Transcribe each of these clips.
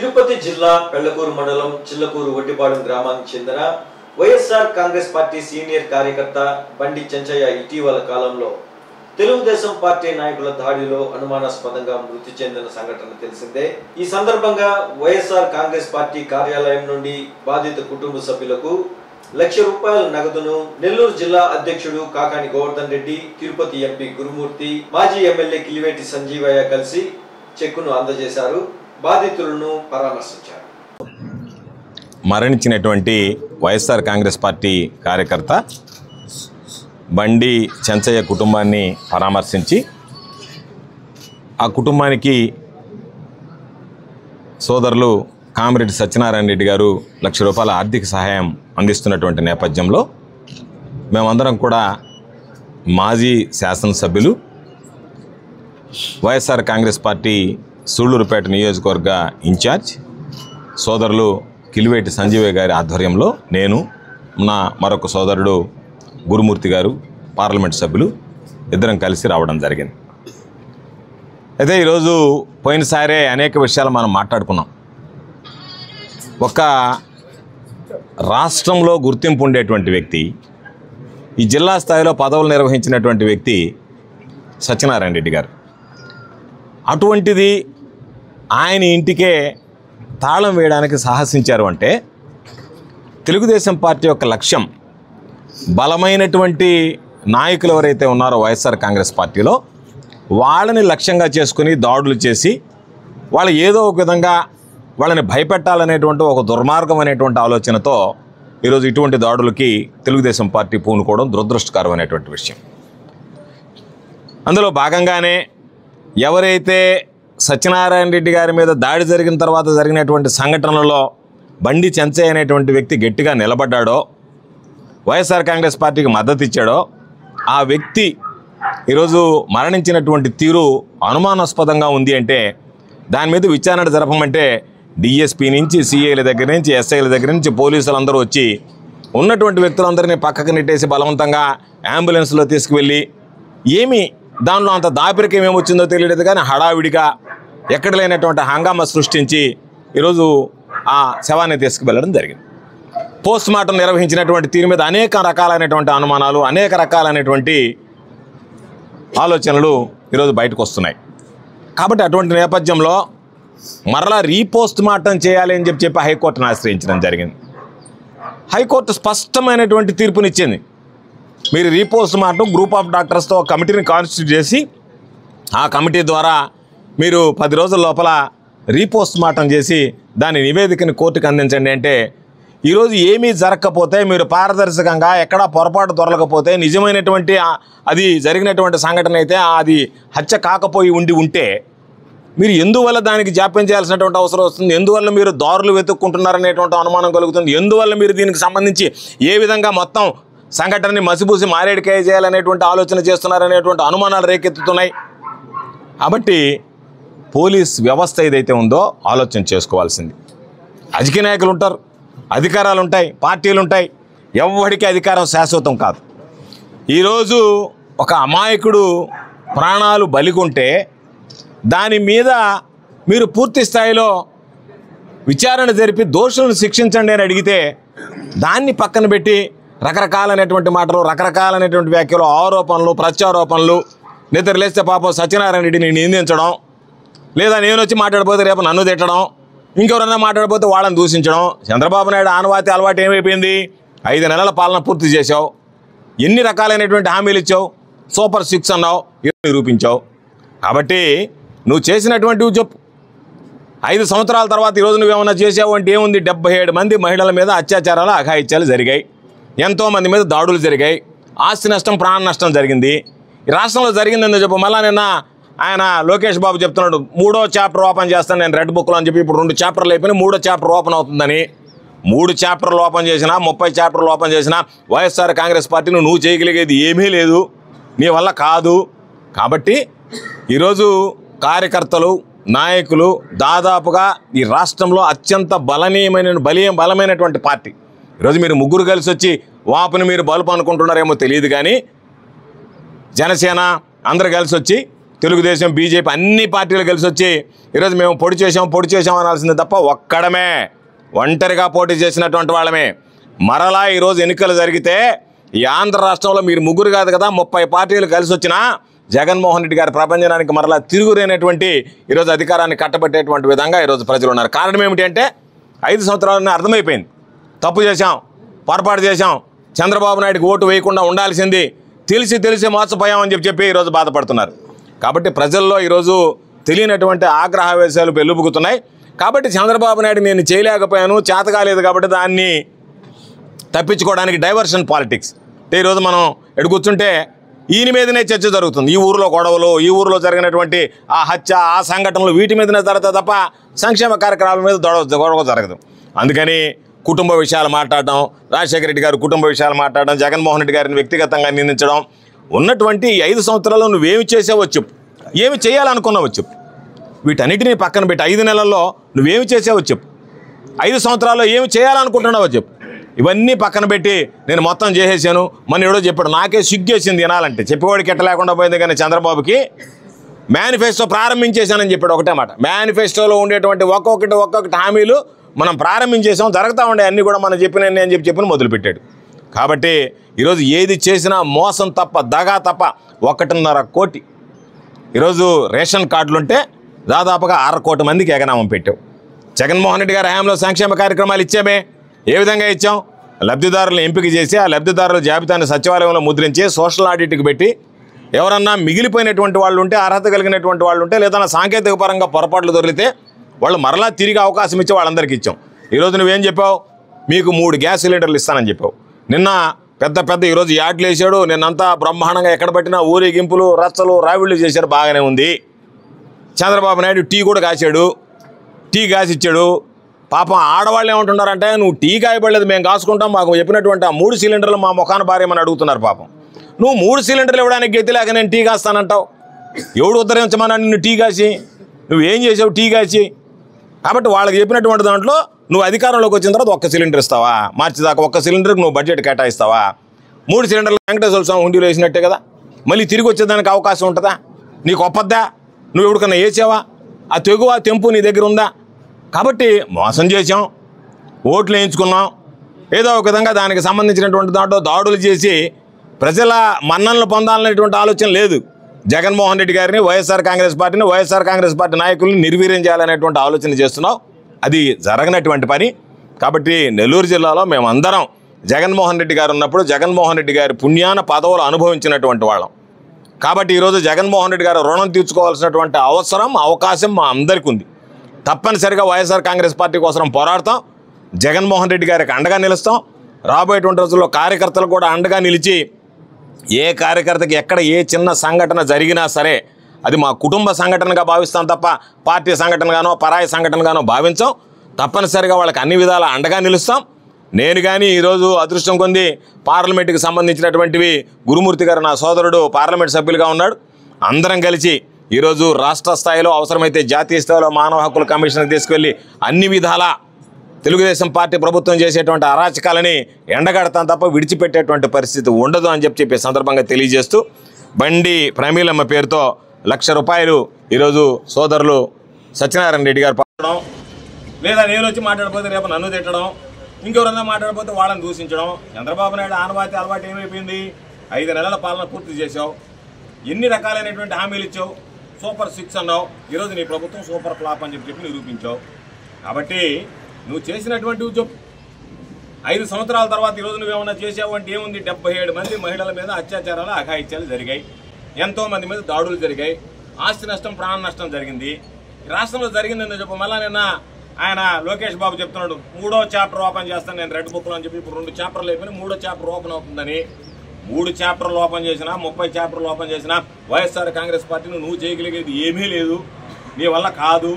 తిరుపతి జిల్లా పెళ్ళకూరు మండలం చిల్లకూరు వడ్డిపాడు గ్రామానికి చెందిన వైఎస్ఆర్ కాంగ్రెస్ పార్టీ సీనియర్ కార్యకర్త బండి చెంచయ్య ఇటీవల కాలంలో తెలుగుదేశం పార్టీ నాయకుల దాడిలో అనుమానాస్పదంగా మృతి చెందిన సంఘటన తెలిసిందే. ఈ సందర్భంగా వైఎస్ఆర్ కాంగ్రెస్ పార్టీ కార్యాలయం నుండి బాధిత కుటుంబ సభ్యులకు లక్ష రూపాయల నగదును నెల్లూరు జిల్లా అధ్యక్షుడు కాకాని గోవర్ధన్ రెడ్డి తిరుపతి ఎంపీ గురుమూర్తి మాజీ ఎమ్మెల్యే కిలివేటి సంజీవయ్య కలిసి చెక్కును అందజేశారు. బాధితులను పరామర్శించారు. మరణించినటువంటి వైఎస్ఆర్ కాంగ్రెస్ పార్టీ కార్యకర్త బండి చెంచయ్య కుటుంబాన్ని పరామర్శించి ఆ కుటుంబానికి సోదరులు కామిరెడ్డి సత్యనారాయణ రెడ్డి గారు లక్ష రూపాయల ఆర్థిక సహాయం అందిస్తున్నటువంటి నేపథ్యంలో మేమందరం కూడా మాజీ శాసనసభ్యులు వైఎస్ఆర్ కాంగ్రెస్ పార్టీ సూళ్ళూరుపేట నియోజకవర్గ ఇన్ఛార్జ్ సోదరులు కిలివేటి సంజీవయ్య గారి ఆధ్వర్యంలో నేను నా మరొక సోదరుడు గురుమూర్తి గారు పార్లమెంట్ సభ్యులు ఇద్దరం కలిసి రావడం జరిగింది. అయితే ఈరోజు పోయినసారే అనేక విషయాలు మనం మాట్లాడుకున్నాం. ఒక రాష్ట్రంలో గుర్తింపు ఉండేటువంటి వ్యక్తి ఈ జిల్లా స్థాయిలో పదవులు నిర్వహించినటువంటి వ్యక్తి సత్యనారాయణ రెడ్డి గారు. అటువంటిది ఆయన ఇంటికే తాళం వేయడానికి సాహసించారు అంటే తెలుగుదేశం పార్టీ యొక్క లక్ష్యం బలమైనటువంటి నాయకులు ఎవరైతే ఉన్నారో వైఎస్ఆర్ కాంగ్రెస్ పార్టీలో వాళ్ళని లక్ష్యంగా చేసుకుని దాడులు చేసి వాళ్ళు ఏదో ఒక విధంగా వాళ్ళని భయపెట్టాలనేటువంటి ఒక దుర్మార్గం అనేటువంటి ఆలోచనతో ఈరోజు ఇటువంటి దాడులకి తెలుగుదేశం పార్టీ పూనుకోవడం దురదృష్టకరం అనేటువంటి విషయం. అందులో భాగంగానే ఎవరైతే సత్యనారాయణ రెడ్డి గారి మీద దాడి జరిగిన తర్వాత జరిగినటువంటి సంఘటనలలో బండి చెంచయ్య అనేటువంటి వ్యక్తి గట్టిగా నిలబడ్డాడో వైఎస్ఆర్ కాంగ్రెస్ పార్టీకి మద్దతు ఇచ్చాడో ఆ వ్యక్తి ఈరోజు మరణించినటువంటి తీరు అనుమానాస్పదంగా ఉంది అంటే దాని మీద విచారణ జరపమంటే డిఎస్పీ నుంచి సిఐల దగ్గర నుంచి ఎస్ఐల దగ్గర నుంచి పోలీసులందరూ వచ్చి ఉన్నటువంటి వ్యక్తులందరినీ పక్కకు నెట్టేసి బలవంతంగా అంబులెన్స్లో తీసుకువెళ్ళి ఏమి దానిలో అంత దాపిరికం ఏమొచ్చిందో తెలియలేదు కానీ హడావిడిగా ఎక్కడ లేనటువంటి హంగామా సృష్టించి ఈరోజు ఆ శవాన్ని తీసుకువెళ్ళడం జరిగింది. పోస్ట్ మార్టం నిర్వహించినటువంటి తీరు మీద అనేక రకాలైనటువంటి అనుమానాలు అనేక రకాలైనటువంటి ఆలోచనలు ఈరోజు బయటకు వస్తున్నాయి. కాబట్టి అటువంటి నేపథ్యంలో మరలా రీపోస్ట్ మార్టం చేయాలి అని చెప్పి చెప్పి హైకోర్టును ఆశ్రయించడం జరిగింది. హైకోర్టు స్పష్టమైనటువంటి తీర్పునిచ్చింది. మీరు రీపోస్ట్ మార్టం గ్రూప్ ఆఫ్ డాక్టర్స్తో కమిటీని కాన్స్టిట్యూట్ చేసి ఆ కమిటీ ద్వారా మీరు పది రోజుల లోపల రీపోస్ట్ మార్టం చేసి దాని నివేదికని కోర్టుకు అందించండి అంటే ఈరోజు ఏమీ జరగకపోతే మీరు పారదర్శకంగా ఎక్కడా పొరపాటు దొరకకపోతే నిజమైనటువంటి అది జరిగినటువంటి సంఘటన అయితే అది హత్య కాకపోయి ఉండి ఉంటే మీరు ఎందువల్ల దానికి జాప్యం చేయాల్సినటువంటి అవసరం వస్తుంది? ఎందువల్ల మీరు దారులు వెతుక్కుంటున్నారనేటువంటి అనుమానం కలుగుతుంది? ఎందువల్ల మీరు దీనికి సంబంధించి ఏ విధంగా మొత్తం సంఘటనని మసిపూసి మారేడుకాయ చేయాలనేటువంటి ఆలోచన చేస్తున్నారనేటువంటి అనుమానాలు రేకెత్తుతున్నాయి. కాబట్టి పోలీస్ వ్యవస్థ ఏదైతే ఉందో ఆలోచన చేసుకోవాల్సింది. రాజకీయ నాయకులు ఉంటారు అధికారాలు ఉంటాయి పార్టీలు ఉంటాయి ఎవరికి అధికారం శాశ్వతం కాదు. ఈరోజు ఒక అమాయకుడు ప్రాణాలు బలికుంటే దాని మీద మీరు పూర్తి స్థాయిలో విచారణ జరిపి దోషులను శిక్షించండి అని అడిగితే దాన్ని పక్కన పెట్టి రకరకాలైనటువంటి మాటలు రకరకాలైనటువంటి వ్యాఖ్యలు ఆరోపణలు ప్రత్యారోపణలు. నిద్ర లేస్తే పాపం సత్యనారాయణ రెడ్డిని నిందించడం. లేదా నేను వచ్చి మాట్లాడిపోతే రేపు నన్ను తిట్టడం. ఇంకెవరన్నా మాట్లాడిపోతే వాళ్ళని దూషించడం. చంద్రబాబు నాయుడు ఆనవాతి అలవాటు ఏమైపోయింది? ఐదు నెలల పాలన పూర్తి చేశావు. ఎన్ని రకాలైనటువంటి హామీలు ఇచ్చావు? సూపర్ సిక్స్ అన్నావు. నిరూపించావు? కాబట్టి నువ్వు చేసినటువంటివి చెప్పు. ఐదు సంవత్సరాల తర్వాత ఈరోజు నువ్వేమన్నా చేసావు అంటే ఏముంది? డెబ్బై ఏడు మంది మహిళల మీద అత్యాచారాలు అఘాయిత్యాలు జరిగాయి. ఎంతోమంది మీద దాడులు జరిగాయి. ఆస్తి నష్టం ప్రాణ నష్టం జరిగింది. ఈ రాష్ట్రంలో జరిగిందని చెప్పు. మళ్ళా నిన్న ఆయన లోకేష్ బాబు చెప్తున్నాడు మూడో చాప్టర్ ఓపెన్ చేస్తాను నేను రెడ్ బుక్లో అని చెప్పి ఇప్పుడు రెండు చాప్టర్లు అయిపోయినాయి మూడో చాప్టర్ ఓపెన్ అవుతుందని. మూడు చాప్టర్లు ఓపెన్ చేసినా ముప్పై చాప్టర్లు ఓపెన్ చేసినా వైఎస్ఆర్ కాంగ్రెస్ పార్టీని నువ్వు చేయగలిగేది ఏమీ లేదు నీ వల్ల కాదు. కాబట్టి ఈరోజు కార్యకర్తలు నాయకులు దాదాపుగా ఈ రాష్ట్రంలో అత్యంత బలనీయమైన బలీయం బలమైనటువంటి పార్టీ. ఈరోజు మీరు ముగ్గురు కలిసి వచ్చి వాపుని మీరు బలుపు అనుకుంటున్నారేమో తెలియదు కానీ జనసేన అందరు కలిసి వచ్చి తెలుగుదేశం బీజేపీ అన్ని పార్టీలు కలిసి వచ్చి ఈరోజు మేము పొడి చేసాం పొడి చేసాం అనాల్సింది తప్ప ఒక్కడమే ఒంటరిగా పోటీ చేసినటువంటి వాళ్ళమే. మరలా ఈరోజు ఎన్నికలు జరిగితే ఈ ఆంధ్ర రాష్ట్రంలో మీరు ముగ్గురు కాదు కదా ముప్పై పార్టీలు కలిసి వచ్చినా జగన్మోహన్ రెడ్డి గారి ప్రపంచానికి మరలా తిరుగురేనటువంటి ఈరోజు అధికారాన్ని కట్టబెట్టేటువంటి విధంగా ఈరోజు ప్రజలు ఉన్నారు కారణం ఏమిటి అంటే ఐదు సంవత్సరాలనే అర్థమైపోయింది. తప్పు చేశాం పొరపాటు చేశాం చంద్రబాబు నాయుడుకి ఓటు వేయకుండా ఉండాల్సింది తెలిసి తెలిసి మోసపోయామని చెప్పి చెప్పి ఈరోజు బాధపడుతున్నారు. కాబట్టి ప్రజల్లో ఈరోజు తెలియనటువంటి ఆగ్రహావేశాలు పెళ్ళుబుకుతున్నాయి కాబట్టి చంద్రబాబు నాయుడు నేను చేయలేకపోయాను చేత కాలేదు కాబట్టి దాన్ని తప్పించుకోవడానికి డైవర్షన్ పాలిటిక్స్. అంటే ఈరోజు మనం ఎడు కూర్చుంటే ఈయన మీదనే చర్చ జరుగుతుంది. ఈ ఊరిలో గొడవలు ఈ ఊరిలో జరిగినటువంటి ఆ హత్య ఆ సంఘటనలు వీటి మీదనే జరుగుతుంది తప్ప సంక్షేమ కార్యక్రమాల మీద గొడవ గొడవ జరగదు. అందుకని కుటుంబ విషయాలు మాట్లాడడం రాజశేఖర రెడ్డి గారు కుటుంబ విషయాలు మాట్లాడడం జగన్మోహన్ రెడ్డి గారిని వ్యక్తిగతంగా నిందించడం ఉన్నటువంటి ఐదు సంవత్సరాల్లో నువ్వేమి చేసావో చెప్పు. ఏమి చేయాలనుకున్నావో చెప్పు. వీటన్నిటినీ పక్కన పెట్టి ఐదు నెలల్లో నువ్వేమి చేసావో చెప్పు. ఐదు సంవత్సరాల్లో ఏమి చేయాలనుకుంటున్నావో చెప్పు. ఇవన్నీ పక్కన పెట్టి నేను మొత్తం చేసేసాను. మన ఎవడో చెప్పాడు నాకే సిగ్గేసింది వినాలంటే. చెప్పేవాడికి ఎట్ట లేకుండా పోయింది కానీ చంద్రబాబుకి మేనిఫెస్టో ప్రారంభించేశానని చెప్పాడు ఒకటే మాట. మేనిఫెస్టోలో ఉండేటువంటి ఒక్కొక్కటి ఒక్కొక్కటి హామీలు మనం ప్రారంభించేసాం జరుగుతూ ఉండే అన్నీ కూడా మనం చెప్పిన అని చెప్పి చెప్పిన మొదలుపెట్టాడు. కాబట్టి ఈరోజు ఏది చేసినా మోసం తప్ప దగా తప్ప ఒకటిన్నర కోటి. ఈరోజు రేషన్ కార్డులు ఉంటే దాదాపుగా అర కోటి మందికి ఎగనామం పెట్టావు జగన్మోహన్ రెడ్డి గారి హయాంలో సంక్షేమ కార్యక్రమాలు ఇచ్చామే. ఏ విధంగా ఇచ్చాం? లబ్ధిదారులను ఎంపిక చేసి ఆ లబ్ధిదారుల జాబితాను సచివాలయంలో ముద్రించి సోషల్ ఆడిట్కి పెట్టి ఎవరన్నా మిగిలిపోయినటువంటి వాళ్ళు ఉంటే అర్హత కలిగినటువంటి వాళ్ళు ఉంటే లేదా సాంకేతిక పరంగా పొరపాట్లు దొరికితే వాళ్ళు మరలా తిరిగి అవకాశం ఇచ్చి వాళ్ళందరికీ ఇచ్చాం. ఈరోజు నువ్వేం చెప్పావు? మీకు మూడు గ్యాస్ సిలిండర్లు ఇస్తానని చెప్పావు. నిన్న పెద్ద పెద్ద ఈరోజు యాడ్లు వేసాడు నిన్నంతా బ్రహ్మాండంగా ఎక్కడ పట్టినా ఊరేగింపులు రచ్చలు రావిళ్ళు చేశారు బాగానే ఉంది. చంద్రబాబు నాయుడు టీ కూడా కాశాడు. టీ కాసి ఇచ్చాడు. పాపం ఆడవాళ్ళు ఏమంటున్నారంటే నువ్వు టీ కాయబడలేదు మేము కాసుకుంటాం. మాకు చెప్పినటువంటి ఆ మూడు సిలిండర్లు మా ముఖాన భార్యమని అడుగుతున్నారు పాపం. నువ్వు మూడు సిలిండర్లు ఇవ్వడానికి గతి లేక నేను టీ కాస్తానంటావు. ఎవడు ఉద్ధరించమన్నా నిన్ను టీ కాసి? నువ్వేం చేసావు టీ కాసి? కాబట్టి వాళ్ళకి చెప్పినటువంటి దాంట్లో నువ్వు అధికారంలోకి వచ్చిన తర్వాత ఒక్క సిలిండర్ ఇస్తావా? మార్చి దాకా ఒక్క సిలిండర్కి నువ్వు బడ్జెట్ కేటాయిస్తావా? మూడు సిలిండర్లు వెంకటేశ్వర స్వామి హుండీలో వేసినట్టే కదా? మళ్ళీ తిరిగి వచ్చేదానికి అవకాశం ఉంటుందా? నీకు ఒప్పద్దా? నువ్వు ఎవరికన్నా వేసావా? ఆ తెగువ ఆ తెంపు నీ దగ్గర ఉందా? కాబట్టి మోసం చేసాం ఓట్లు వేయించుకున్నాం. ఏదో ఒక విధంగా దానికి సంబంధించినటువంటి దాంట్లో దాడులు చేసి ప్రజల మన్ననలు పొందాలనేటువంటి ఆలోచన లేదు. జగన్మోహన్ రెడ్డి గారిని వైఎస్ఆర్ కాంగ్రెస్ పార్టీని వైఎస్ఆర్ కాంగ్రెస్ పార్టీ నాయకుల్ని నిర్వీర్యం చేయాలనేటువంటి ఆలోచన చేస్తున్నాం. అది జరగనటువంటి పని. కాబట్టి నెల్లూరు జిల్లాలో మేమందరం జగన్మోహన్ రెడ్డి గారు ఉన్నప్పుడు జగన్మోహన్ రెడ్డి గారి పుణ్యాన పదవులు అనుభవించినటువంటి వాళ్ళం. కాబట్టి ఈరోజు జగన్మోహన్ రెడ్డి గారు రుణం తీర్చుకోవాల్సినటువంటి అవసరం అవకాశం మా అందరికీ ఉంది. తప్పనిసరిగా వైఎస్ఆర్ కాంగ్రెస్ పార్టీ కోసం పోరాడతాం. జగన్మోహన్ రెడ్డి గారికి అండగా నిలుస్తాం. రాబోయేటువంటి రోజుల్లో కార్యకర్తలు కూడా అండగా నిలిచి ఏ కార్యకర్తకి ఎక్కడ ఏ చిన్న సంఘటన జరిగినా సరే అది మా కుటుంబ సంఘటనగా భావిస్తాం తప్ప పార్టీ సంఘటనగానో పరాయి సంఘటనగానో భావించాం. తప్పనిసరిగా వాళ్ళకి అన్ని విధాల అండగా నిలుస్తాం. నేను కానీ ఈరోజు అదృష్టం కొంది పార్లమెంట్కి సంబంధించినటువంటివి గురుమూర్తి గారు నా సోదరుడు పార్లమెంట్ సభ్యులుగా ఉన్నాడు. అందరం కలిసి ఈరోజు రాష్ట్ర స్థాయిలో అవసరమైతే జాతీయ స్థాయిలో మానవ హక్కుల కమిషన్కి తీసుకెళ్ళి అన్ని విధాలా తెలుగుదేశం పార్టీ ప్రభుత్వం చేసేటువంటి అరాచకాలని ఎండగడతాం తప్ప విడిచిపెట్టేటువంటి పరిస్థితి ఉండదు అని చెప్పి చెప్పే సందర్భంగా తెలియజేస్తూ బండి ప్రమీలమ్మ పేరుతో లక్ష రూపాయలు ఈరోజు సోదరులు సత్యనారాయణ రెడ్డి గారు పంపడం లేదా నేను వచ్చి మాట్లాడకపోతే రేపు నన్ను తిట్టడం ఇంకెవరన్నా మాట్లాడకపోతే వాళ్ళని దూషించడం. చంద్రబాబు నాయుడు ఆనవాతి అలవాటు ఏమైపోయింది? ఐదు నెలల పాలన పూర్తి చేసావు ఎన్ని రకాలైనటువంటి హామీలు ఇచ్చావు? సూపర్ సిక్స్ అన్నావు. ఈరోజు నీ ప్రభుత్వం సూపర్ ఫ్లాప్ అని చెప్పి చెప్పి నిరూపించావు. కాబట్టి నువ్వు చేసినటువంటి చెప్పు ఐదు సంవత్సరాల తర్వాత ఈరోజు నువ్వేమన్నా చేసావు అంటే ఏముంది? డెబ్బై ఏడు మంది మహిళల మీద అత్యాచారాలు అఘాయిత్యాలు జరిగాయి. ఎంతో మంది మీద దాడులు జరిగాయి. ఆస్తి నష్టం ప్రాణ నష్టం జరిగింది. రాష్ట్రంలో జరిగిందని చెప్పి. మళ్ళా నిన్న ఆయన లోకేష్ బాబు చెప్తున్నాడు మూడో చాప్టర్ ఓపెన్ చేస్తాను నేను రెడ్ బుక్లో అని చెప్పి ఇప్పుడు రెండు చాప్టర్లు అయిపోయి మూడో చాప్టర్ ఓపెన్ అవుతుందని. మూడు చాప్టర్లు ఓపెన్ చేసినా ముప్పై చాప్టర్లు ఓపెన్ చేసినా వైఎస్ఆర్ కాంగ్రెస్ పార్టీని నువ్వు చేయగలిగేది ఏమీ లేదు. నీ వల్ల కాదు.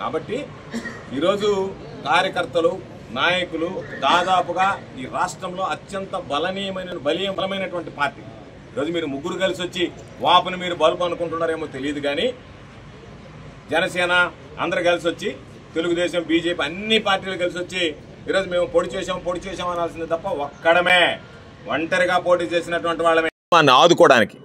కాబట్టి ఈరోజు కార్యకర్తలు నాయకులు దాదాపుగా ఈ రాష్ట్రంలో అత్యంత బలనీయమైన బలీయ బలమైనటువంటి పార్టీ. ఈరోజు మీరు ముగ్గురు కలిసి వచ్చి వాపును మీరు బలుపు అనుకుంటున్నారేమో తెలియదు కానీ జనసేన అందరు కలిసి వచ్చి తెలుగుదేశం బీజేపీ అన్ని పార్టీలు కలిసి వచ్చి ఈరోజు మేము పొడి చేసాం పొడి చేసాం అనాల్సింది తప్ప ఒక్కడమే ఒంటరిగా పోటీ చేసినటువంటి వాళ్ళమే. ఆదుకోవడానికి.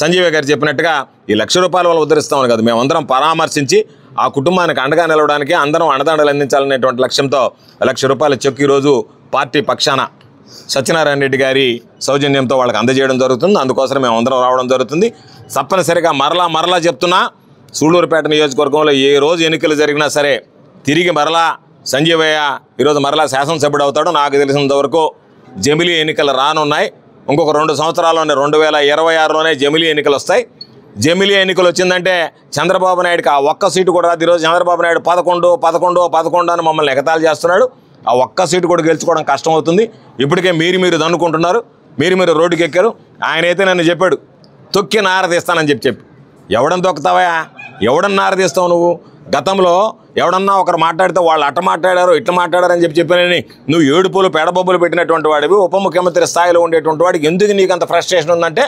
సంజీవ గారు చెప్పినట్టుగా ఈ లక్ష రూపాయల వల్ల ఉద్ధరిస్తామని కాదు మేమందరం పరామర్శించి ఆ కుటుంబానికి అండగా నిలవడానికి అందరం అండదండలు అందించాలనేటువంటి లక్ష్యంతో లక్ష రూపాయల చెక్ ఈరోజు పార్టీ పక్షాన సత్యనారాయణ రెడ్డి గారి సౌజన్యంతో వాళ్ళకి అందజేయడం జరుగుతుంది. అందుకోసం మేము అందరం రావడం జరుగుతుంది. తప్పనిసరిగా మరలా మరలా చెప్తున్నా సూళ్ళూరుపేట నియోజకవర్గంలో ఏ రోజు ఎన్నికలు జరిగినా సరే తిరిగి మరలా సంజీవయ్య ఈరోజు మరలా శాసనసభ్యుడు అవుతాడు. నాకు తెలిసినంత వరకు జమిలీ ఎన్నికలు రానున్నాయి. ఇంకొక రెండు సంవత్సరాల్లోనే రెండు వేల ఇరవై ఆరులోనే జమిలీ ఎన్నికలు వస్తాయి. జమిలీ ఎన్నికలు వచ్చిందంటే చంద్రబాబు నాయుడుకి ఆ ఒక్క సీటు కూడా రాదు. ఈరోజు చంద్రబాబు నాయుడు పదకొండు పదకొండు పదకొండు అని మమ్మల్ని ఎగతాళి చేస్తున్నాడు. ఆ ఒక్క సీటు కూడా గెలుచుకోవడం కష్టం అవుతుంది ఇప్పటికే మీరు మీరు దన్నుకుంటున్నారు. మీరు మీరు రోడ్డుకి ఎక్కారు ఆయన అయితే నన్ను చెప్పాడు తొక్కి నార తీస్తానని చెప్పి చెప్పి. ఎవడని తొక్కుతావా ఎవడని నార తీస్తావు నువ్వు? గతంలో ఎవడన్నా ఒకరు మాట్లాడితే వాళ్ళు అట్ట మాట్లాడారు ఇట్లా మాట్లాడారని చెప్పి చెప్పానని నువ్వు ఏడుపులు పెడబొబ్బులు పెట్టినటువంటి వాడివి. ఉప ముఖ్యమంత్రి స్థాయిలో ఉండేటువంటి వాడికి ఎందుకు నీకు అంత ఫ్రస్ట్రేషన్ ఉందంటే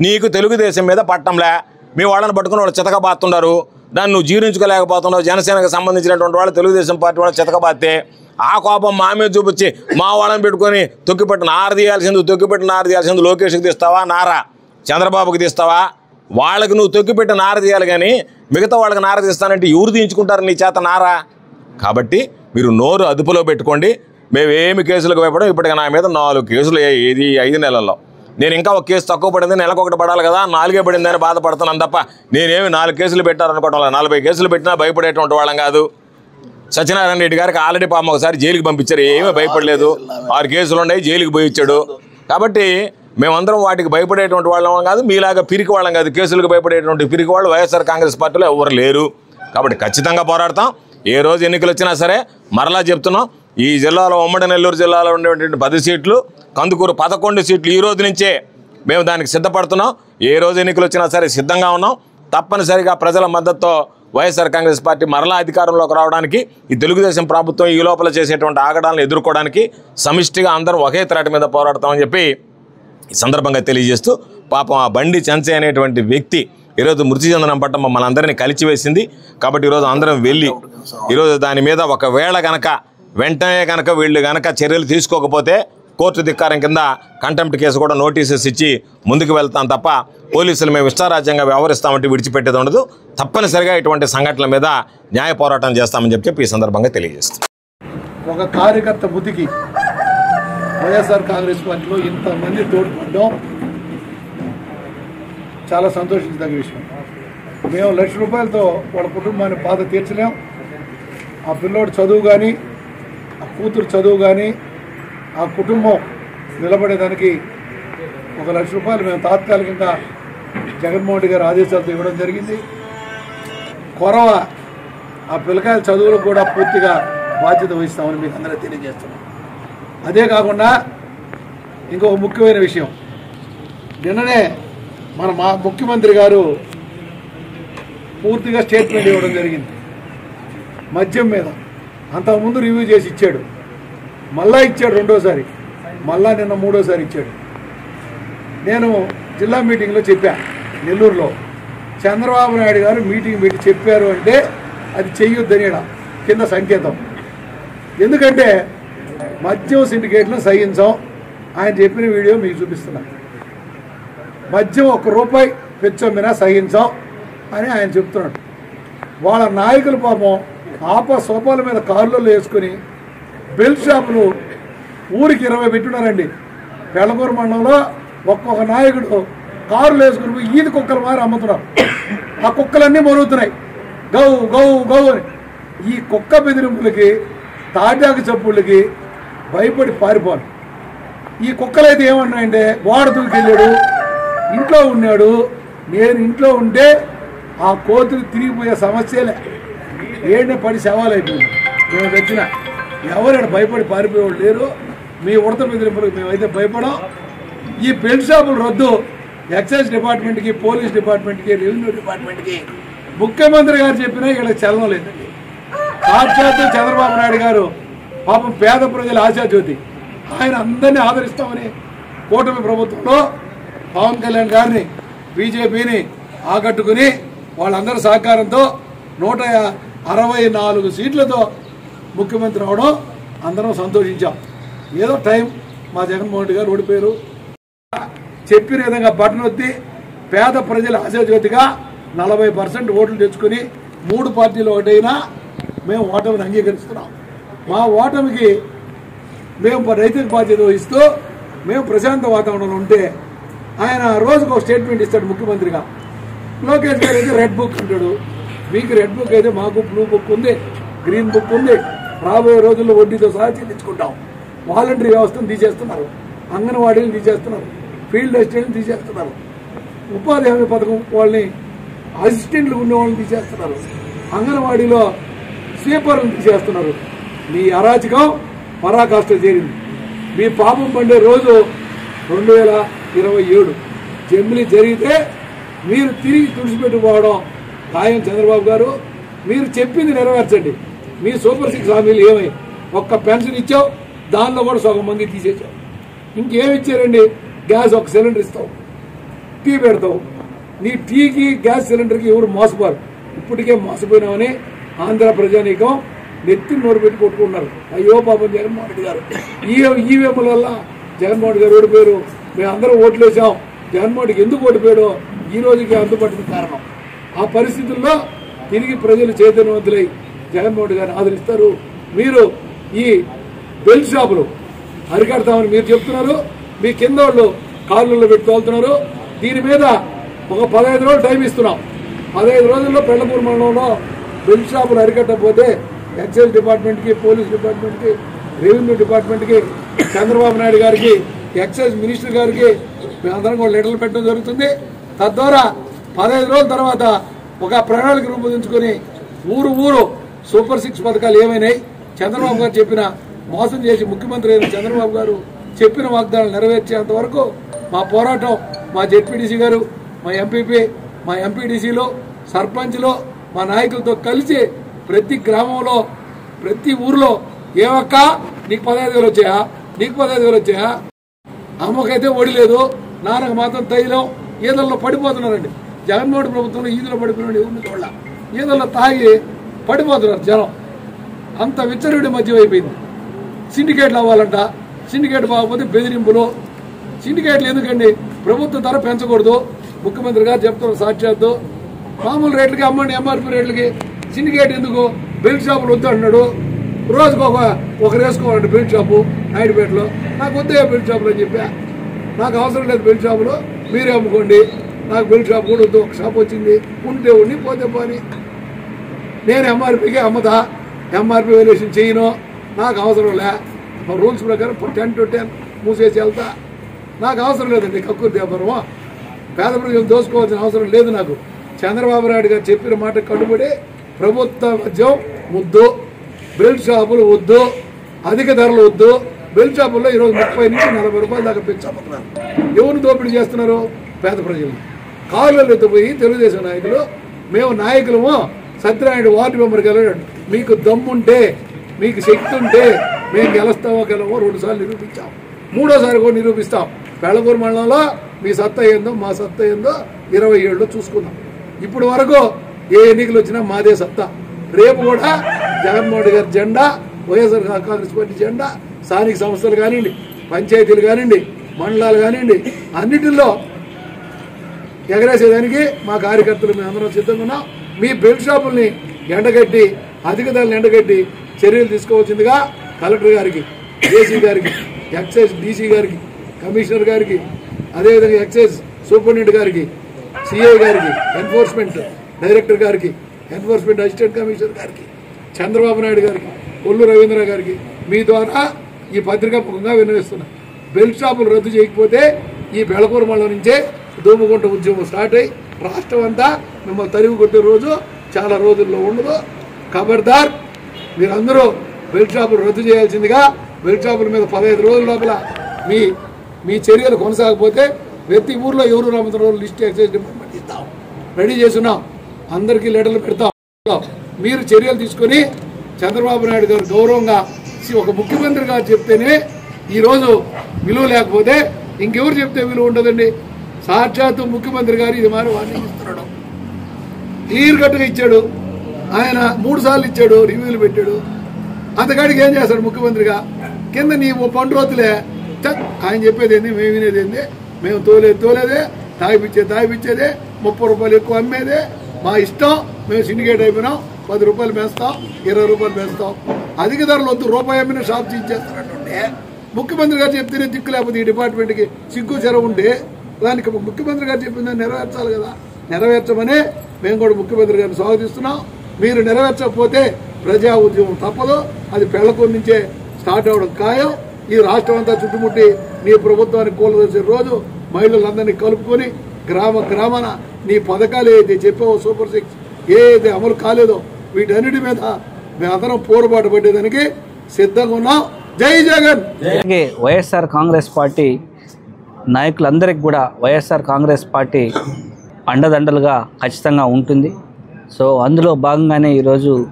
నీకు తెలుగుదేశం మీద పట్టంలే. మీ వాళ్ళని పట్టుకుని వాళ్ళు చితకబాతున్నారు దాన్ని నువ్వు జీర్ణించుకోలేకపోతున్నావు. జనసేనకు సంబంధించినటువంటి వాళ్ళు తెలుగుదేశం పార్టీ వాళ్ళు చితకబాతే. ఆ కోపం మా మీద చూపించి మా వాళ్ళని పెట్టుకొని తొక్కిపెట్టిన నార తీయాల్సింది ఆరదీయాల్సింది నార తీయాల్సింది లోకేష్కి తీస్తావా? నారా. చంద్రబాబుకి తీస్తావా? వాళ్ళకి నువ్వు తొక్కిపెట్టి నార తీయాలి కానీ మిగతా వాళ్ళకి నార తీస్తానంటే ఎవరు తీయించుకుంటారు నీ చేత నారా? కాబట్టి మీరు నోరు అదుపులో పెట్టుకోండి. మేమేమి కేసులకు భయపడం ఇప్పటికి నా మీద నాలుగు కేసులు ఏది? ఐదు నెలల్లో. నేను ఇంకా ఒక కేసు తక్కువ పడింది నెలకు ఒకటి పడాలి కదా నాలుగే పడిందని బాధపడుతున్నాను తప్ప నేనేమి నాలుగు కేసులు పెట్టారనుకోవడం. నలభై కేసులు పెట్టినా భయపడేటువంటి వాళ్ళం కాదు. సత్యనారాయణ రెడ్డి గారికి ఆల్రెడీ పాపం ఒకసారి జైలుకి పంపించారు ఏమీ భయపడలేదు. ఆరు కేసులు ఉన్నాయి జైలుకి పోయి ఇచ్చాడు కాబట్టి మేమందరం వాటికి భయపడేటువంటి వాళ్ళం కాదు మీలాగా పిరికి వాళ్ళం కాదు. కేసులకు భయపడేటువంటి పిరికి వాళ్ళు వైఎస్ఆర్ కాంగ్రెస్ పార్టీలో ఎవరు లేరు. కాబట్టి ఖచ్చితంగా పోరాడతాం. ఏ రోజు ఎన్నికలు వచ్చినా సరే మరలా చెప్తున్నాం. ఈ జిల్లాలో ఉమ్మడి నెల్లూరు జిల్లాలో ఉండేటువంటి పది సీట్లు కందుకూరు పదకొండు సీట్లు ఈ రోజు నుంచే మేము దానికి సిద్ధపడుతున్నాం. ఏ రోజు ఎన్నికలు వచ్చినా సరే సిద్ధంగా ఉన్నాం. తప్పనిసరిగా ప్రజల మద్దతుతో వైఎస్ఆర్ కాంగ్రెస్ పార్టీ మరలా అధికారంలోకి రావడానికి ఈ తెలుగుదేశం ప్రభుత్వం ఈ లోపల చేసేటువంటి ఆగడాలను ఎదుర్కోవడానికి సమిష్టిగా అందరం ఒకే త్రాటి మీద పోరాడతామని చెప్పి ఈ సందర్భంగా తెలియజేస్తూ పాపం ఆ బండి చంచే అనేటువంటి వ్యక్తి ఈరోజు మృతి చెందడం పట్ల మమ్మల్ని అందరినీ కలిచివేసింది. కాబట్టి ఈరోజు అందరం వెళ్ళి ఈరోజు దాని మీద ఒకవేళ కనుక వెంటనే కనుక వీళ్ళు కనుక చర్యలు తీసుకోకపోతే కోర్టు ధిక్కారం కింద కంటెంప్ట్ కేసు కూడా నోటీసెస్ ఇచ్చి ముందుకు వెళ్తాం తప్ప పోలీసులు మేము ఇష్టారాజ్యంగా వ్యవహరిస్తామంటే విడిచిపెట్టేది ఉండదు. తప్పనిసరిగా ఇటువంటి సంఘటనల మీద న్యాయ పోరాటం చేస్తామని చెప్పి ఈ సందర్భంగా తెలియజేస్తాం ఒక కార్యకర్త బుద్ధికి వైఎస్ఆర్ కాంగ్రెస్ పార్టీలో ఇంతమంది తోడ్పడడం చాలా సంతోషించదగ్గ విషయం. మేము లక్ష రూపాయలతో వాళ్ళ కుటుంబాన్ని బాధ తీర్చలేం. ఆ పిల్లోడు చదువు కానీ కూతురు చదువు కానీ ఆ కుటుంబం నిలబడేదానికి ఒక లక్ష రూపాయలు మేము తాత్కాలికంగా జగన్మోహన్ రెడ్డి గారు ఆదేశాలతో ఇవ్వడం జరిగింది. కొరవ ఆ పిల్లకాయల చదువులకు కూడా పూర్తిగా బాధ్యత వహిస్తామని మీకు అందరూ తెలియజేస్తున్నాం. అదే కాకుండా ఇంకొక ముఖ్యమైన విషయం. నిన్ననే మన మా ముఖ్యమంత్రి గారు పూర్తిగా స్టేట్మెంట్ ఇవ్వడం జరిగింది. మద్యం మీద. అంతకుముందు రివ్యూ చేసి ఇచ్చాడు. మళ్ళా ఇచ్చాడు రెండోసారి. మళ్ళా నిన్న మూడోసారి ఇచ్చాడు. నేను జిల్లా మీటింగ్లో చెప్పా నెల్లూరులో. చంద్రబాబు నాయుడు గారు మీటింగ్ పెట్టి చెప్పారు అంటే అది చెయ్యొద్దని కింద సంకేతం. ఎందుకంటే మద్యం సిండికేట్ను సహించాం. ఆయన చెప్పిన వీడియో మీకు చూపిస్తున్నా. మద్యం ఒక రూపాయి పెచ్చొమ్మినా సహించాం అని ఆయన చెప్తున్నాడు. వాళ్ళ నాయకులు పాపం ఆప సోపాల మీద కారులలో వేసుకుని బెల్ షాపులు ఊరికి ఇరవై పెట్టున్నారండి. పెళ్ళగూరు మండలంలో ఒక్కొక్క నాయకుడు కారులు వేసుకుని పోయి ఈది కుక్కలు మారి అమ్ముతున్నారు. ఆ కుక్కలన్నీ మరుగుతున్నాయి గౌ గౌ గౌ అని. ఈ కుక్క బెదిరింపులకి తాటాకు చెప్పులకి భయపడి పారిపోను ఈ కుక్కలైతే ఏమన్నాయంటే గోడ దూకెళ్ళాడు ఇంట్లో ఉన్నాడు నేను ఇంట్లో ఉంటే ఆ కోతులు తిరిగిపోయే సమస్యలే. ఏడే పడి శవాలు అయిపోయింది. మేము తెచ్చిన ఎవరైనా భయపడి పారిపోయేవాళ్ళు లేరు. మీ ఉడత బెదిరింపులకు మేమైతే భయపడం ఈ పెన్ షాపులు రద్దు ఎక్సైజ్ డిపార్ట్మెంట్కి పోలీస్ డిపార్ట్మెంట్కి రెవెన్యూ డిపార్ట్మెంట్కి ముఖ్యమంత్రి గారు చెప్పినా ఇక్కడ చలనం లేదండి. సాక్షాత్తు చంద్రబాబు నాయుడు గారు పాపం పేద ప్రజల ఆశాజ్యోతి. ఆయన అందరినీ ఆదరిస్తామని కూటమి ప్రభుత్వంలో పవన్ కళ్యాణ్ గారిని బీజేపీని ఆకట్టుకుని వాళ్ళందరి సహకారంతో నూట అరవై నాలుగు సీట్లతో ముఖ్యమంత్రి అవడం అందరం సంతోషించాం. ఏదో టైం మా జగన్మోహన్ రెడ్డి గారు ఓడిపోయారు. చెప్పిన విధంగా బటన్ వత్తి పేద ప్రజల ఆశాజ్యోతిగా నలభై పర్సెంట్ ఓట్లు తెచ్చుకుని మూడు పార్టీలు ఒకటైనా మేము ఓటమిని అంగీకరిస్తున్నాం. మా ఓటమికి మేము రైతులకు బాధ్యత వహిస్తూ మేము ప్రశాంత వాతావరణంలో ఉంటే ఆయన రోజుకు ఒక స్టేట్మెంట్ ఇస్తాడు ముఖ్యమంత్రిగా. లోకేష్ గారు అయితే రెడ్ బుక్ అంటాడు. మీకు రెడ్ బుక్ అయితే మాకు బ్లూ బుక్ ఉంది గ్రీన్ బుక్ ఉంది. రాబోయే రోజుల్లో వడ్డీతో సహా చెల్లించుకుంటాం. వాలంటరీ వ్యవస్థను తీసేస్తున్నారు. అంగన్వాడీని తీసేస్తున్నారు. ఫీల్డ్ అసిస్టెంట్ని తీసేస్తున్నారు. ఉపాధి హామీ పథకం వాళ్ళని అసిస్టెంట్లు ఉన్న వాళ్ళని తీసేస్తున్నారు. అంగన్వాడీలో స్వీపర్లు తీసేస్తున్నారు. మీ అరాచకం పరాకాష్ట చేరింది. మీ పాపం పండే రోజు రెండు వేల ఇరవై ఏడు. జమిలీ జరిగితే మీరు తిరిగి తుడిచిపెట్టుకోవడం ఖాయం చంద్రబాబు గారు మీరు చెప్పింది నెరవేర్చండి. మీ సూపర్ సిక్స్ హామీలు ఏమై ఒక్క పెన్షన్ ఇచ్చావు దానిలో కూడా సగం మంది తీసేసావు ఇంకేమి ఇచ్చారండి? గ్యాస్ ఒక సిలిండర్ ఇస్తావు టీ పెడతావు. నీ టీకి గ్యాస్ సిలిండర్కి ఎవరు మోసపోరు. ఇప్పటికే మోసపోయినామని ఆంధ్ర ప్రజానీకం నెత్తి నోరు పెట్టి కొట్టుకున్నారు అయ్యో పాపం జగన్మోహన్ రెడ్డి గారు. ఈ ఈవీఎంల వల్ల జగన్మోహన్ గారు ఓడిపోయారు. మేమందరం ఓట్లేసాం. ఓట్లు వేసాం జగన్మోహన్ ఎందుకు ఓడిపోయాడో ఈ రోజుకి అందుబాటుకు కారణం. ఆ పరిస్థితుల్లో తిరిగి ప్రజలు చైతన్యవంతులై జగన్మోహన్ గారిని ఆదరిస్తారు. మీరు ఈ బెల్ షాపులు అరికడతామని మీరు చెప్తున్నారు. మీ కింద వాళ్ళు కాళ్ళల్లో పెట్టి దీని మీద ఒక పదహైదు రోజులు టైం ఇస్తున్నాం. పదహైదు రోజుల్లో పెళ్ళపూర్ మండలంలో బెల్ షాపులు అరికట్టకపోతే ఎక్సైజ్ డిపార్ట్మెంట్కి పోలీస్ డిపార్ట్మెంట్కి రెవెన్యూ డిపార్ట్మెంట్కి చంద్రబాబు నాయుడు గారికి ఎక్సైజ్ మినిస్టర్ గారికి మేమందరం కూడా లెటర్లు పెట్టడం జరుగుతుంది. తద్వారా పదహైదు రోజుల తర్వాత ఒక ప్రణాళిక రూపొందించుకొని ఊరు ఊరు సూపర్ సిక్స్ పథకాలు ఏమైనాయి? చంద్రబాబు గారు చెప్పిన మోసం చేసి ముఖ్యమంత్రి అయిన చంద్రబాబు గారు చెప్పిన వాగ్దానాలు నెరవేర్చేంత వరకు మా పోరాటం మా జెడ్పీటీసీ గారు మా ఎంపీపీ మా ఎంపీడీసీలో సర్పంచ్లో మా నాయకులతో కలిసి ప్రతి గ్రామంలో ప్రతి ఊర్లో ఏమక్క నీకు పదహైదు వేలు వచ్చాయా? నీకు పదహైదు వేలు వచ్చాయా? అమ్మకైతే ఒడిలేదు నాన్నకు మాత్రం తైలం ఈదల్లో పడిపోతున్నారండి. జగన్మోహన్ ప్రభుత్వంలో ఈదులో పడిపోయిన ఎవరిని చూడాల? ఈదల్లో తాగి పడిపోతున్నారు జనం. అంత విచ్చరుడి మధ్య అయిపోయింది. సిండికేట్లు అవ్వాలంట. సిండికేట్ బాగపోతే బెదిరింపులు. సిండికేట్లు ఎందుకండి? ప్రభుత్వ ధర పెంచకూడదు. ముఖ్యమంత్రి గారు చెప్తున్న సాక్షాత్తు మామూలు రేట్లకి అమ్మండి ఎంఆర్పి రేట్లకి. సిండికేట్ ఎందుకు? బెల్ట్ షాపులు వద్దు అంటున్నాడు. రోజుకు ఒక ఒకరు వేసుకోవాలండి బెల్ట్ షాపు నాయుడుపేటలో నాకు వద్దే బెల్ట్ షాపులు అని చెప్పా. నాకు అవసరం లేదు బెల్ట్ షాపులు. మీరే అమ్ముకోండి. నాకు బెల్ట్ షాప్ కూడా వద్దు ఒక షాప్ వచ్చింది. ఉంటే ఉండి పోతే పోని. నేను ఎంఆర్పీకి అమ్మదా ఎంఆర్పీ వేలేషన్ చేయను. నాకు అవసరం లే. మా రూల్స్ ప్రకారం టెన్ టు టెన్ మూసేసి వెళ్తా. నాకు అవసరం లేదండి కక్కుర్తి వ్యాపారమా పేద ప్రజలు దోసుకోవాల్సిన అవసరం లేదు నాకు. చంద్రబాబు నాయుడు గారు చెప్పిన మాట కట్టుబడి ప్రభుత్వ మద్యం వద్దు. బెల్ట్ షాపులు వద్దు. అధిక ధరలు వద్దు. బెల్ట్ షాపుల్లో ఈరోజు ముప్పై నుంచి నలభై రూపాయల దాకా పెంచి ఎవరు దోపిడీ చేస్తున్నారు? పేద ప్రజలు. కార్లలో ఎత్తిపోయి తెలుగుదేశం నాయకులు మేము నాయకులము సత్యనారాయణ వార్డు మెంబర్ గెలవాడు మీకు దమ్ముంటే మీకు శక్తి ఉంటే మేము గెలుస్తామో గెలవో రెండుసార్లు నిరూపించాం. మూడోసారి కూడా నిరూపిస్తాం. పెళ్ళకూరు మండలంలో మీ సత్తా ఏందో మా సత్తా ఏందో ఇరవై ఏడులో చూసుకుందాం. ఇప్పుడు వరకు ఏ ఎన్నికలు వచ్చినా మాదే సత్తా. రేపు కూడా జగన్మోహన్ రెడ్డి గారి జెండా వైఎస్ఆర్ కాంగ్రెస్ పార్టీ జెండా స్థానిక సంస్థలు కానివ్వండి పంచాయతీలు కానివ్వండి మండలాలు కానివ్వండి అన్నిటిలో ఎగరేసేదానికి మా కార్యకర్తలు మేము అందరం సిద్ధంగా ఉన్నాం. మీ బెల్ట్ షాపుల్ని ఎండగట్టి అధిక ధరలు ఎండగట్టి చర్యలు తీసుకోవాల్సిందిగా కలెక్టర్ గారికి ఏసీ గారికి ఎక్సైజ్ డీసీ గారికి కమిషనర్ గారికి అదేవిధంగా ఎక్సైజ్ సూపరింటెండెంట్ గారికి సిఐ గారికి ఎన్ఫోర్స్మెంట్ డైరెక్టర్ గారికి ఎన్ఫోర్స్మెంట్ అసిస్టెంట్ కమిషనర్ గారికి చంద్రబాబు నాయుడు గారికి కొల్లు రవీంద్ర గారికి మీ ద్వారా ఈ పత్రికా ముఖంగా విన్నవిస్తున్నా. బెల్ట్ షాపులు రద్దు చేయకపోతే ఈ బెళకూరు మండలం నుంచే దోమగుంట ఉద్యమం స్టార్ట్ అయ్యి రాష్ట్రం అంతా మిమ్మల్ని తరివి కొట్టే రోజు చాలా రోజుల్లో ఉండదు. ఖబర్దార్ మీరందరూ బెల్ట్ షాపులు రద్దు చేయాల్సిందిగా బెల్ట్ షాపుల మీద పదహైదు రోజుల లోపల మీ మీ చర్యలు కొనసాగకపోతే ప్రతి ఊర్లో ఎవరు రామచంద్రరావు లిస్ట్ ఎక్సైజ్ డిపార్ట్మెంట్ ఇస్తాం. రెడీ చేస్తున్నాం. అందరికీ లెటర్లు పెడతాం. మీరు చర్యలు తీసుకొని చంద్రబాబు నాయుడు గారు గౌరవంగా ఒక ముఖ్యమంత్రి గారు చెప్తేనే ఈరోజు విలువ లేకపోతే ఇంకెవరు చెప్తే విలువ ఉండదండి? సాక్షాత్తు ముఖ్యమంత్రి గారు ఇది మారి వార్నింగ్ ఇస్తున్నాడు. క్లియర్ కట్గా ఇచ్చాడు. ఆయన మూడు సార్లు ఇచ్చాడు రివ్యూలు పెట్టాడు. అంతకాడికి ఏం చేస్తాడు ముఖ్యమంత్రిగా? కింద నీ ఓ పండు రోజులే ఆయన చెప్పేది ఏంది? మేము వినేది ఏంది? మేము తోలేదు తోలేదే. తాగిపిచ్చే తాగిపిచ్చేదే. ముప్పై రూపాయలు ఎక్కువ అమ్మేదే. మా ఇష్టం. మేము సిండికేట్ అయిపోయినాం. పది రూపాయలు పెంచుతాం ఇరవై రూపాయలు వేస్తాం అధిక ధరలు వద్దు. రూపాయి అమ్మిన షాప్ తీసేస్తారంటుంటే ముఖ్యమంత్రి గారు చెప్తేనే దిక్కు లేకపోతే ఈ డిపార్ట్మెంట్కి సిగ్గు చెరవు ఉండి దానికి ముఖ్యమంత్రి గారు చెప్పిందని నెరవేర్చాలి కదా. నెరవేర్చమని మేము కూడా ముఖ్యమంత్రి గారిని స్వాగతిస్తున్నాం. మీరు నెరవేర్చకపోతే ప్రజా ఉద్యమం తప్పదు. అది పెళ్ళకూరు నుంచే స్టార్ట్ అవడం ఖాయం. ఈ రాష్ట్రం అంతా చుట్టుముట్టి నీ ప్రభుత్వానికి కూలదోసే రోజు మహిళలందరినీ కలుపుకొని గ్రామ గ్రామాన నీ పథకాలు ఏదైతే చెప్పావో సూపర్ సిక్స్ ఏదైతే అమలు కాలేదో వీటన్నిటి మీద మేమందరం పోరుబాటు పడేదానికి సిద్ధంగా ఉన్నాం. జై జగన్! వైఎస్ఆర్ కాంగ్రెస్ పార్టీ నాయకులందరికీ కూడా వైఎస్ఆర్ కాంగ్రెస్ పార్టీ అండదండలుగా ఖచ్చితంగా ఉంటుంది. సో అందులో భాగంగానే ఈరోజు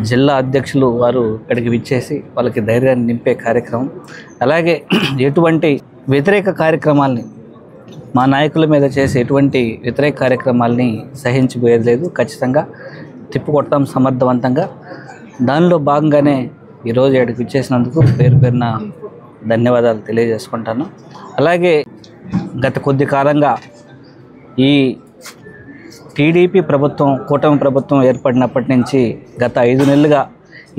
జిల్లా అధ్యక్షులు వారు ఇక్కడికి విచ్చేసి వాళ్ళకి ధైర్యాన్ని నింపే కార్యక్రమం. అలాగే ఎటువంటి వ్యతిరేక కార్యక్రమాల్ని మా నాయకుల మీద చేసే ఎటువంటి వ్యతిరేక కార్యక్రమాల్ని సహించిపోయేది లేదు. ఖచ్చితంగా తిప్పుకొట్టడం సమర్థవంతంగా. దానిలో భాగంగానే ఈరోజు ఇక్కడికి విచ్చేసినందుకు పేరు పేరున ధన్యవాదాలు తెలియజేసుకుంటాను. అలాగే గత కొద్ది కాలంగా ఈ టీడీపీ ప్రభుత్వం కూటమి ప్రభుత్వం ఏర్పడినప్పటి నుంచి గత ఐదు నెలలుగా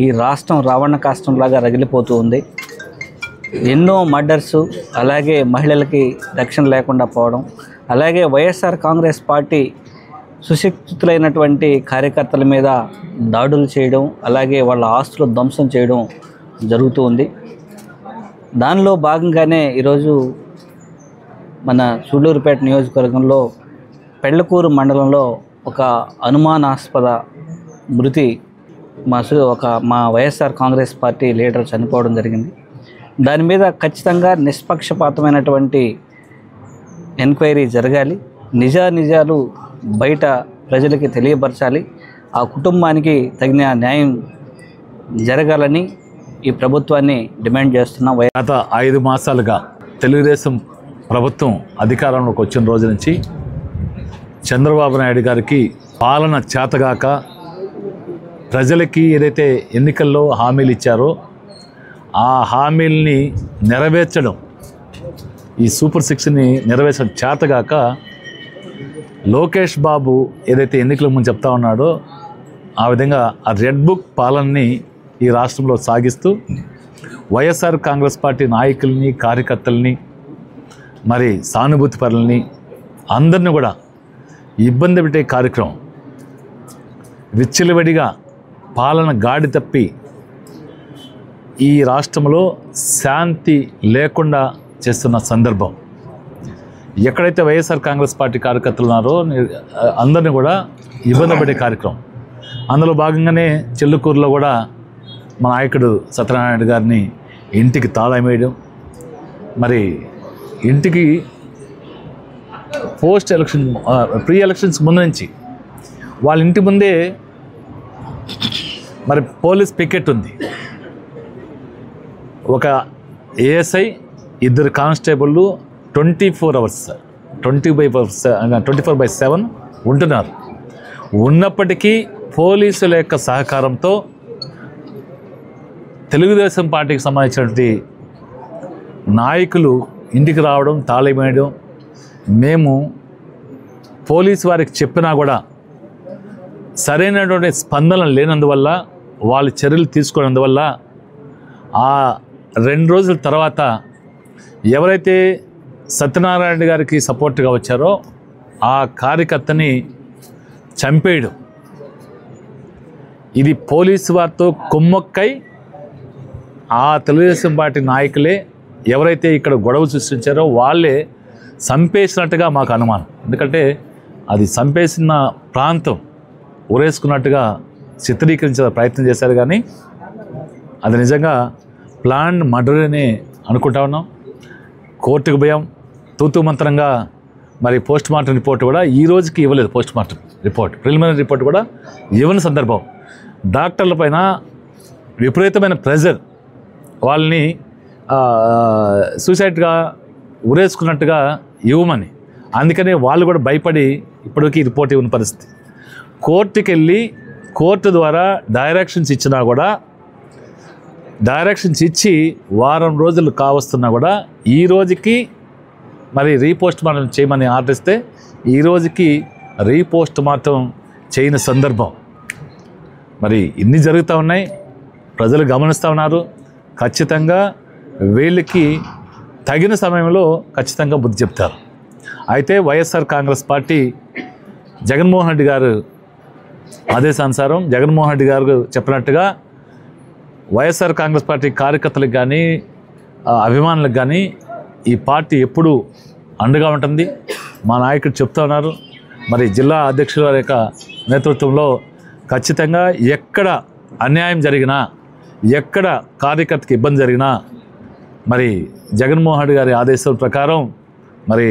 ఈ రాష్ట్రం రావణ కాష్టంలాగా రగిలిపోతూ ఉంది. ఎన్నో మర్డర్స్ అలాగే మహిళలకి రక్షణ లేకుండా పోవడం అలాగే వైఎస్ఆర్ కాంగ్రెస్ పార్టీ సుశిక్షితులైనటువంటి కార్యకర్తల మీద దాడులు చేయడం అలాగే వాళ్ళ ఆస్తులు ధ్వంసం చేయడం జరుగుతూ ఉంది. దానిలో భాగంగానే ఈరోజు మన సూళ్ళూరుపేట నియోజకవర్గంలో పెళ్ళకూరు మండలంలో ఒక అనుమానాస్పద మృతి మా ఒక మా వైఎస్ఆర్ కాంగ్రెస్ పార్టీ లీడర్ చనిపోవడం జరిగింది. దాని మీద ఖచ్చితంగా నిష్పక్షపాతమైనటువంటి ఎంక్వైరీ జరగాలి. నిజా నిజాలు బయట ప్రజలకి తెలియపరచాలి. ఆ కుటుంబానికి తగిన న్యాయం జరగాలని ఈ ప్రభుత్వాన్ని డిమాండ్ చేస్తున్నాం గత ఐదు మాసాలుగా తెలుగుదేశం ప్రభుత్వం అధికారంలోకి వచ్చిన రోజు నుంచి చంద్రబాబు నాయుడు గారికి పాలన చేతగాక ప్రజలకి ఏదైతే ఎన్నికల్లో హామీలు ఇచ్చారో ఆ హామీల్ని నెరవేర్చడం ఈ సూపర్ సిక్స్ని నెరవేర్చడం చేతగాక లోకేష్ బాబు ఏదైతే ఎన్నికల ముందు చెప్తా ఉన్నాడో ఆ విధంగా ఆ రెడ్ బుక్ పాలనని ఈ రాష్ట్రంలో సాగిస్తూ వైఎస్ఆర్ కాంగ్రెస్ పార్టీ నాయకుల్ని కార్యకర్తల్ని మరి సానుభూతి పరులని అందరిని కూడా ఇబ్బంది పెట్టే కార్యక్రమం. విచ్చలవిడిగా పాలన గాడి తప్పి ఈ రాష్ట్రంలో శాంతి లేకుండా చేస్తున్న సందర్భం. ఎక్కడైతే వైఎస్ఆర్ కాంగ్రెస్ పార్టీ కార్యకర్తలు ఉన్నారో అందరిని కూడా ఇబ్బంది పడే కార్యక్రమం. అందులో భాగంగానే చెల్లుకూరులో కూడా మా నాయకుడు సత్యనారాయణ గారిని ఇంటికి తాళం వేయడం మరి ఇంటికి పోస్ట్ ఎలక్షన్ ప్రీ ఎలక్షన్స్ ముందు నుంచి వాళ్ళ ఇంటి ముందే మరి పోలీస్ పికెట్ ఉంది. ఒక ఏఎస్ఐ ఇద్దరు కానిస్టేబుళ్ళు twenty four hours twenty by twenty four by seven ఉంటున్నారు. ఉన్నప్పటికీ పోలీసుల యొక్క సహకారంతో తెలుగుదేశం పార్టీకి సంబంధించినటువంటి నాయకులు ఇంటికి రావడం తాళిమేయడం మేము పోలీసు వారికి చెప్పినా కూడా సరైనటువంటి స్పందన లేనందువల్ల వాళ్ళు చర్యలు తీసుకున్నందువల్ల ఆ రెండు రోజుల తర్వాత ఎవరైతే సత్యనారాయణ గారికి సపోర్ట్గా వచ్చారో ఆ కార్యకర్తని చంపేయడం. ఇది పోలీసు వారితో కుమ్మక్కై ఆ తెలుగుదేశం పార్టీ నాయకులే ఎవరైతే ఇక్కడ గొడవ సృష్టించారో వాళ్ళే చంపేసినట్టుగా మాకు అనుమానం. ఎందుకంటే అది చంపేసిన ప్రాంతం ఉరేసుకున్నట్టుగా చిత్రీకరించే ప్రయత్నం చేశారు కానీ అది నిజంగా ప్లాన్ మర్డర్ అని అనుకుంటా ఉన్నాం. కోర్టుకు భయం తూతుమంత్రంగా మరి పోస్ట్ మార్టం రిపోర్ట్ కూడా ఈ రోజుకి ఇవ్వలేదు post mortem report. Preliminary report కూడా ఇవ్వని సందర్భం. డాక్టర్ల పైన విపరీతమైన ప్రెజర్ వాళ్ళని సూసైడ్గా ఉరేసుకున్నట్టుగా ఇవ్వమని. అందుకనే వాళ్ళు కూడా భయపడి ఇప్పటికీ రిపోర్ట్ ఇవ్వని పరిస్థితి. కోర్టుకి వెళ్ళి కోర్టు ద్వారా డైరెక్షన్స్ ఇచ్చినా కూడా డైరెక్షన్స్ ఇచ్చి వారం రోజులు కావస్తున్నా కూడా ఈ రోజుకి మరి రీపోస్ట్ మార్టం చేయమని ఆర్డర్ ఈ రోజుకి రీపోస్ట్ మార్టం చేయని సందర్భం. మరి ఇన్ని జరుగుతూ ఉన్నాయి. ప్రజలు గమనిస్తూ ఉన్నారు. ఖచ్చితంగా వీళ్ళకి తగిన సమయంలో ఖచ్చితంగా బుద్ధి చెప్తారు. అయితే వైఎస్ఆర్ కాంగ్రెస్ పార్టీ జగన్మోహన్ రెడ్డి గారు ఆదేశానుసారం జగన్మోహన్ రెడ్డి గారు చెప్పినట్టుగా వైఎస్ఆర్ కాంగ్రెస్ పార్టీ కార్యకర్తలకు కానీ అభిమానులకు కానీ ఈ పార్టీ ఎప్పుడు అండగా ఉంటుంది. మా నాయకుడు చెప్తా ఉన్నారు. మరి జిల్లా అధ్యక్షుల వారి యొక్క నేతృత్వంలో ఖచ్చితంగా ఎక్కడ అన్యాయం జరిగినా ఎక్కడ కార్యకర్తకి ఇబ్బంది జరిగినా మరి జగన్మోహన్ రెడ్డి గారి ఆదేశాల ప్రకారం మరి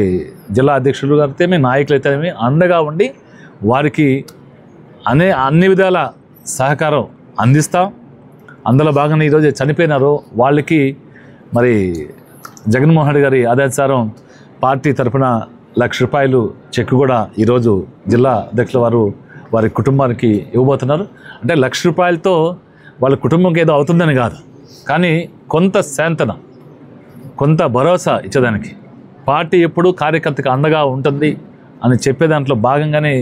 జిల్లా అధ్యక్షులు గారితేమి నాయకులు అయితేనేమి అండగా ఉండి వారికి అనే అన్ని విధాల సహకారం అందిస్తాం. అందులో భాగంగా ఈరోజు చనిపోయినారు వాళ్ళకి మరి జగన్మోహన్ రెడ్డి గారి ఆదేశారం పార్టీ తరఫున లక్ష రూపాయలు చెక్ కూడా ఈరోజు జిల్లా అధ్యక్షుల వారు వారి కుటుంబానికి ఇవ్వబోతున్నారు. అంటే లక్ష రూపాయలతో వాళ్ళ కుటుంబంకి ఏదో అవుతుందని కాదు. కానీ కొంత శాంతన కొంత భరోసా ఇచ్చేదానికి. పార్టీ ఎప్పుడు కార్యకర్తకు అండగా ఉంటుంది అని చెప్పే దాంట్లో భాగంగానే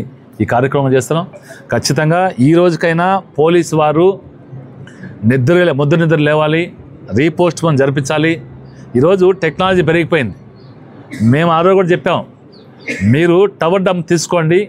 ఈ కార్యక్రమం చేస్తున్నాం. ఖచ్చితంగా ఈ రోజుకైనా పోలీసు వారు నిద్ర ముద్ర నిద్ర లేవాలి రీపోస్ట్ మనం జరిపించాలి. ఈరోజు టెక్నాలజీ పెరిగిపోయింది. మేము ఆ రోజు కూడా చెప్పాం మీరు టవర్ డమ్ తీసుకోండి